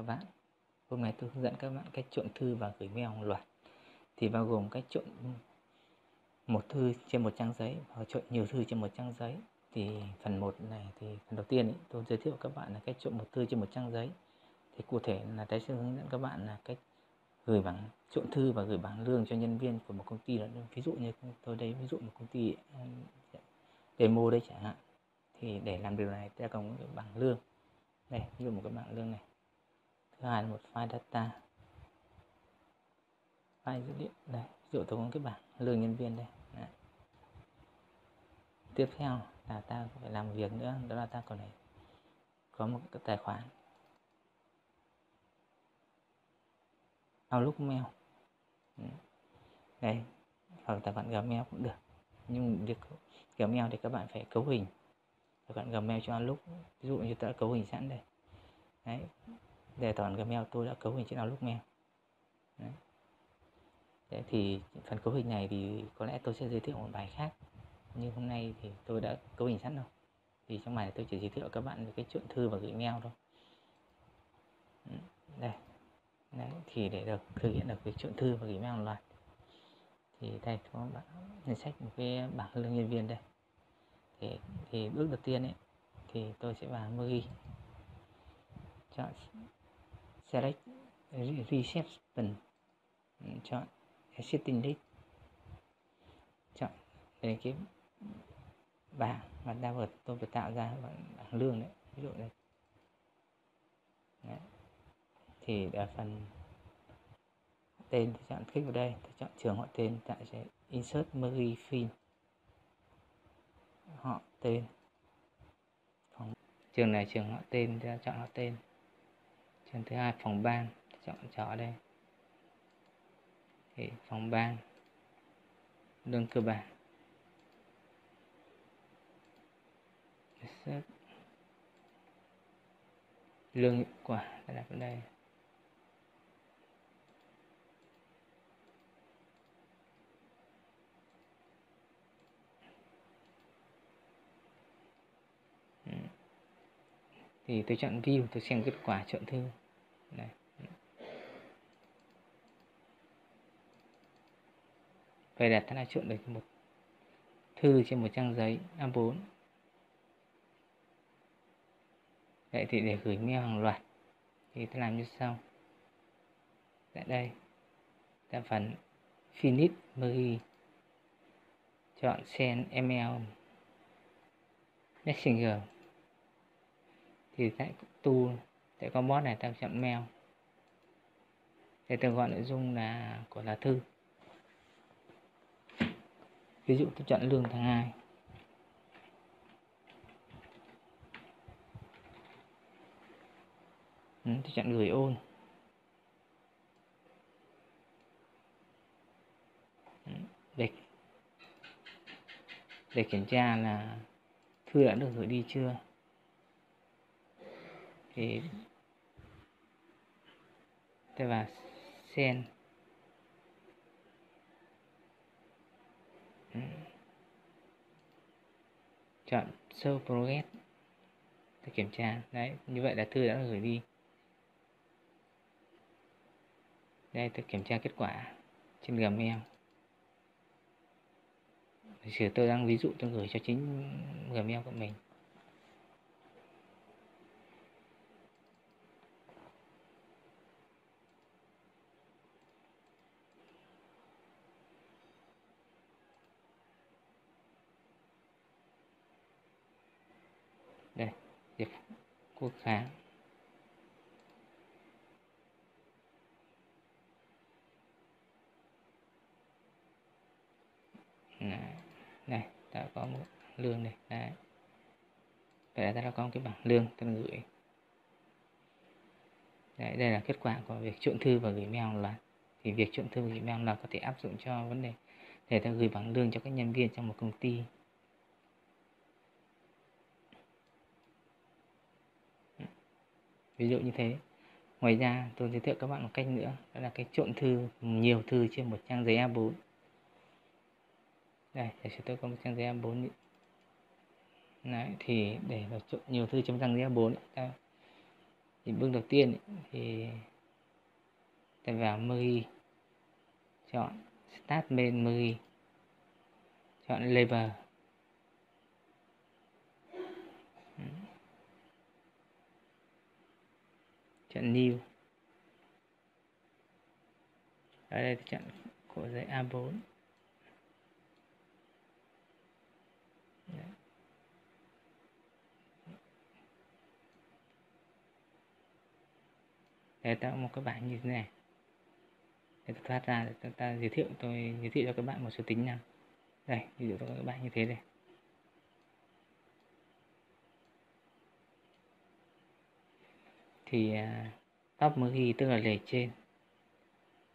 các bạn. Hôm nay tôi hướng dẫn các bạn cách trộn thư và gửi mail hàng loạt. Thì bao gồm cách trộn một thư trên một trang giấy và trộn nhiều thư trên một trang giấy. Thì phần 1 này thì phần đầu tiên ấy, tôi giới thiệu các bạn là cách trộn một thư trên một trang giấy. Thì cụ thể là tôi sẽ hướng dẫn các bạn là cách gửi bảng trộn thư và gửi bảng lương cho nhân viên của một công ty đó. Ví dụ như tôi đây ví dụ một công ty ừ, demo đây chẳng hạn. Thì để làm điều này ta cần một bảng lương. Đây ví dụ một cái bảng lương này thứ hai là một file data. File dữ liệu, đây ví dụ tôi có cái bảng lương nhân viên đây, Đấy. tiếp theo là ta phải làm việc nữa, đó là ta còn phải có một cái tài khoản. Outlook mail. Đây, hoặc tài khoản Gmail cũng được. Nhưng việc Gmail thì các bạn phải cấu hình. Tài khoản Gmail cho Outlook, ví dụ như ta đã cấu hình sẵn đây. Đấy để toàn Gmail tôi đã cấu hình trên Outlook mail đấy. đấy thì phần cấu hình này thì có lẽ tôi sẽ giới thiệu một bài khác. Nhưng hôm nay thì tôi đã cấu hình sẵn rồi. Thì trong bài này tôi chỉ giới thiệu các bạn về cái chuyện thư và gửi mail thôi. Đây. Đấy thì để được thực hiện được việc chuyện thư và gửi mail một loạt. Thì đây có bạn danh sách một cái bảng lương nhân viên đây. Thì, thì bước đầu tiên ấy thì tôi sẽ vào Mugi chọn select uh, reception ừ, chọn setting list chọn đây cái bảng mà ta vừa, tôi vừa tạo ra bảng lương đấy, ví dụ đây đấy. Thì ở phần tên thì chọn click vào đây thì chọn trường họ tên tại sẽ insert Mary phim họ tên. Trường này, trường họ tên, ta chọn họ tên trường thứ hai, phòng ban. Chọn chọn đây. Thì phòng ban. Lương cơ bản. Lương hiệu quả. Đặt ở đây. Thì tôi chọn view, tôi xem kết quả chọn thư. Này vậy là ta đã chọn được một thư trên một trang giấy A4 vậy thì để gửi mail hàng loạt, thì ta làm như sau. Tại đây ta phần finish merge chọn send email messenger thì tại tu sẽ có bot này ta chọn mail để tôi gọi nội dung là của là thư. Ví dụ tôi chọn lương tháng 2 ừ, tôi chọn gửi ôn. Ừ, để để kiểm tra là thư đã được gửi đi chưa? Thì tôi vào sen. Ừ. Chọn show progress. Tôi kiểm tra, đấy, như vậy là thư đã gửi đi. Đây, tôi kiểm tra kết quả trên gmail. Sửa tôi đang ví dụ tôi gửi cho chính gmail của mình. Ừ. này, này ta có một lương này đấy. Vậy là ta đã có một cái bảng lương ta gửi. Đấy, đây là kết quả của việc trộn thư và gửi mail là thì việc trộn thư và gửi mail là có thể áp dụng cho vấn đề để ta gửi bảng lương cho các nhân viên trong một công ty. Ừ. Ví dụ như thế. Ngoài ra tôi giới thiệu các bạn một cách nữa. Đó là cái trộn thư nhiều thư trên một trang giấy A4 đây để tôi có một trang giấy A4 Đấy, thì để trộn nhiều thư trong trang giấy A4 ta thì bước đầu tiên thì ta vào Meri chọn Start Main Meri chọn Label. Chọn New. Ở đây thì chọn của giấy A4 Đấy để tạo một cái bảng như thế này. Để tôi thoát ra để chúng ta giới thiệu tôi giới thiệu cho các bạn một số tính năng đây ví dụ cho các bạn như thế này thì uh, top mới ghi tức là lề trên.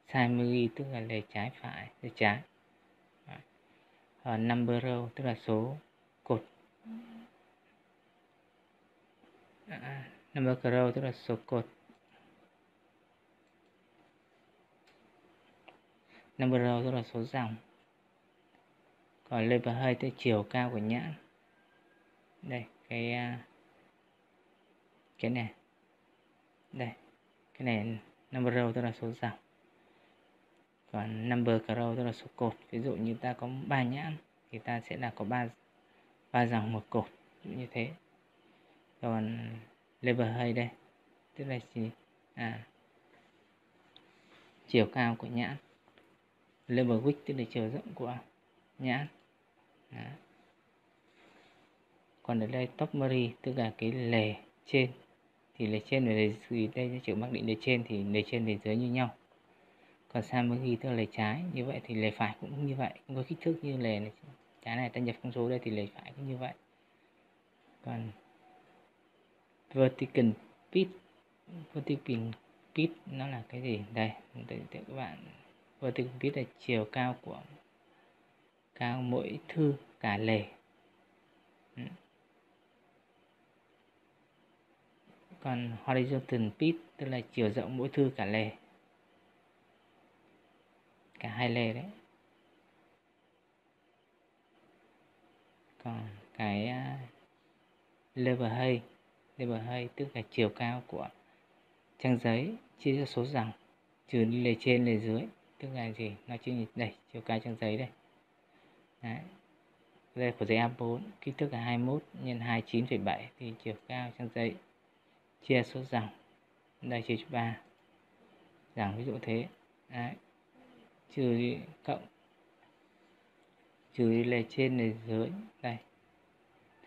Side mới ghi tức là lề trái phải lề trái. Uh, number row tức là số cột. Uh, number row tức là số cột number row tức là số dòng. Còn level height tức chiều cao của nhãn. Đây, cái à, cái này. Đây, cái này number row tức là số dòng. Còn number row tức là số cột. Ví dụ như ta có ba nhãn, thì ta sẽ là có ba ba dòng một cột. Như thế. Còn level hay đây, tức là gì? À chiều cao của nhãn level width tức là chiều rộng của nhãn Đó. còn ở đây top mary tức là cái lề trên. Thì lề trên và lề dưới đây nó chịu mặc định lề trên thì lề trên lề dưới như nhau. Còn samari tức là lề trái như vậy thì lề phải cũng như vậy. Cũng có kích thước như lề này. Trái này ta nhập con số đây thì lề phải cũng như vậy. Còn vertical pit vertical pit nó là cái gì? Đây để, để các bạn và tôi biết là chiều cao của cao mỗi thư cả lề. Ừ. Còn horizontal pitch tức là chiều rộng mỗi thư cả lề. Cả hai lề đấy. Còn cái uh, level hay level hay tức là chiều cao của trang giấy chia cho số dòng trừ lề trên lề dưới tức là gì? Nó chỉ đây chiều cao trang giấy đây. Đấy. đây của giấy A4 kích thước là 21 x 29,7 thì chiều cao trang giấy chia số dòng. Đây chia cho 3 dòng ví dụ thế. Đấy. trừ đi cộng. Trừ đi lề trên này dưới. Đây.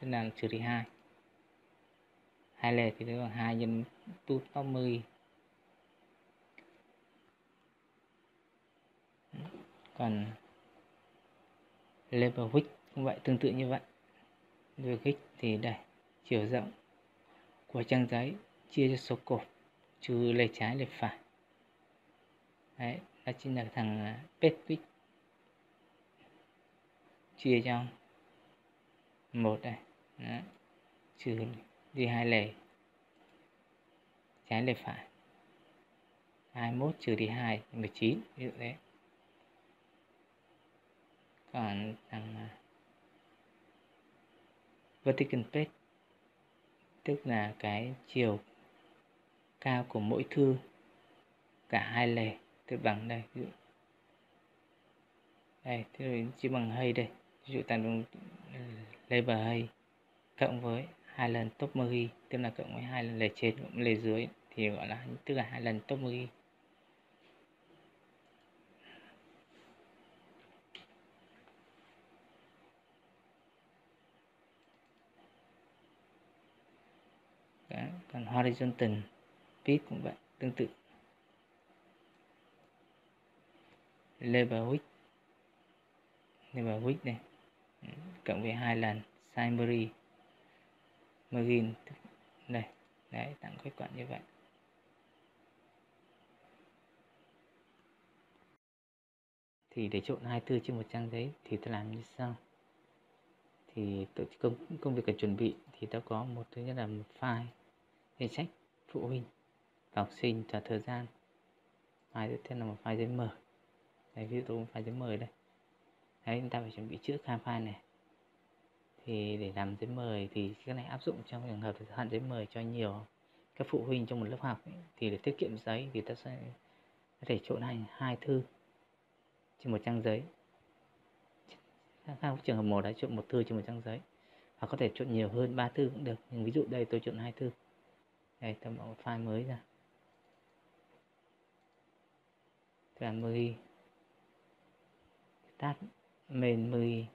Tức là trừ đi 2 hai lề thì nó bằng 2 nhân tu 80 còn level cũng vậy, tương tự như vậy. Level thì đây chiều rộng của trang giấy, chia cho số cột trừ lề trái lề phải. Đấy, đó chính là thằng à, page chia cho một đây đó. trừ đi hai lề, trái lề phải. 21 trừ đi 2 19 ví dụ thế còn thằng à, vertical page tức là cái chiều cao của mỗi thư, cả hai lề tức bằng đây, ví dụ. Đây, thế chỉ bằng hay đây. Ví dụ ta dùng ừ, label hay, cộng với hai lần top mergy tức là cộng với hai lần lề trên, cộng lề dưới, thì gọi là, tức là hai lần top mergy Đấy. còn horizontal pitch cũng vậy, tương tự. Level width level width này ừ, cộng với hai lần primary margin đây đấy tặng kết quả như vậy. Thì để trộn hai thư trên một trang giấy, thì ta làm như sau. Thì tổ công công việc cần chuẩn bị thì ta có một thứ nhất là một file danh sách phụ huynh và học sinh và thời gian. File tiếp theo là một file giấy mời. Đấy ví dụ tôi file giấy mời đây. Đấy chúng ta phải chuẩn bị trước hai file này. Thì để làm giấy mời thì cái này áp dụng trong trường hợp thời hạn giấy mời cho nhiều các phụ huynh trong một lớp học ấy, thì để tiết kiệm giấy thì ta sẽ có thể trộn thành hai thư trên một trang giấy. Khác trường hợp một đã trộn một thư trên một trang giấy và có thể trộn nhiều hơn ba thư cũng được nhưng ví dụ đây tôi trộn hai thư. Đây tôi mở một file mới ra. Tôi làm mười start main mười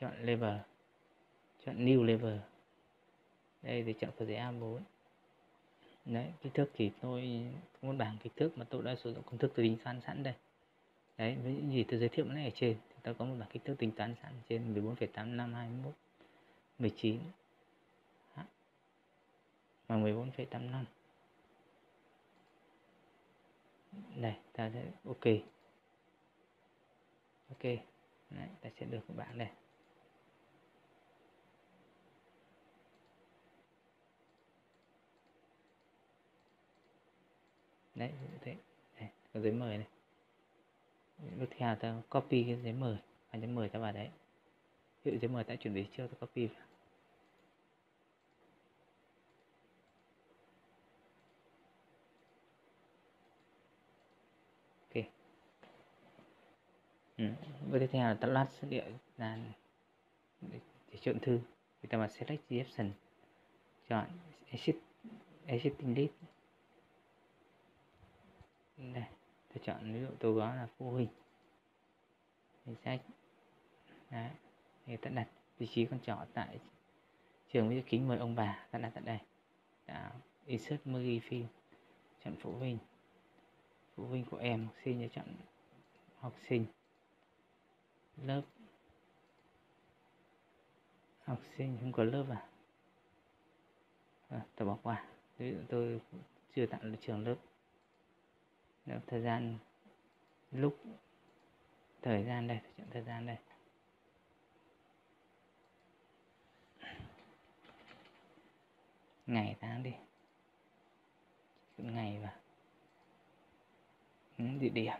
chọn level. Chọn new level. Đây thì chọn phần giấy A4 đấy kích thước thì tôi có một bảng kích thước mà tôi đã sử dụng công thức tôi tính toán sẵn đây. Đấy với những gì tôi giới thiệu này ở trên thì tôi có một bảng kích thước tính toán sẵn trên 14,8521 19 bằng 14,85 đây ta sẽ ok. Ok đấy, ta sẽ được các bạn đây đấy thế. Đây, có giấy mời này. Bước theo ta copy cái giấy mời. Và giấy mời ta vào đấy. Hiệu giấy mời ta chuẩn bị chưa ta copy vào ok ừ. bước tiếp theo là ta loát dữ liệu là để, để chọn thư. Thì ta vào select the option. Chọn exit exiting list đây tôi chọn ví dụ tôi đó là phụ huynh. Thì sách đấy thì ta đặt. Vị trí con trỏ tại trường với kính mời ông bà ta đặt tại đây. Đã insert movie phim. Chọn phụ huynh. Phụ huynh của em học sinh để chọn học sinh lớp. Học sinh không có lớp à, à tôi bỏ qua. Ví dụ tôi chưa tạo được trường lớp. Nếu thời gian lúc thời gian đây chọn thời gian đây. Ngày tháng đi. Ngày và địa điểm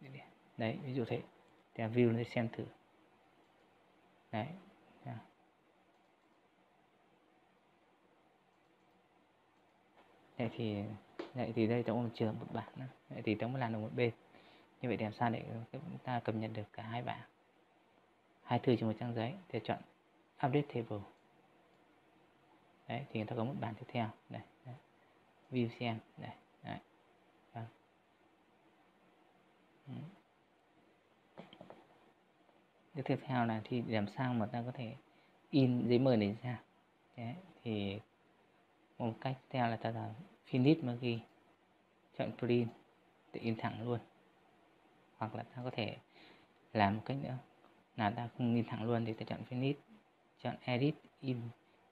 địa điểm đấy ví dụ thế. Thì view để xem thử. Đấy vậy thì vậy thì đây trong một trường một bảng nữa vậy thì tống mới làm được một bên. Như vậy thì làm sao để chúng ta cập nhật được cả hai bảng? Hai thư trên một trang giấy thì chọn update table. Đấy thì người ta có một bảng tiếp theo. Đây, view xem. Đây đấy. Vâng. Ừ tiếp theo là thì làm sao mà ta có thể in giấy mời này ra. Đấy, thì một cách theo là ta là finish mà ghi chọn print để in thẳng luôn. Hoặc là ta có thể làm một cách nữa là ta không in thẳng luôn thì ta chọn finish chọn edit in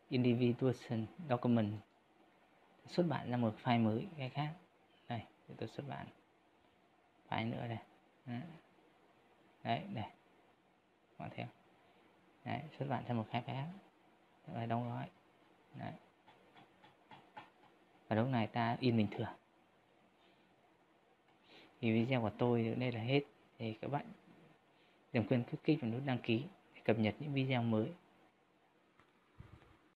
individual document. Xuất bản ra một file mới cái khác. Đây để tôi xuất bản. File nữa đây. Đấy đây bạn theo. Đấy, xuất bản ra một khai khác rồi đóng gói. Đấy. Và lúc này ta in bình thường. Thì video của tôi đây là hết. Thì các bạn đừng quên click vào nút đăng ký để cập nhật những video mới.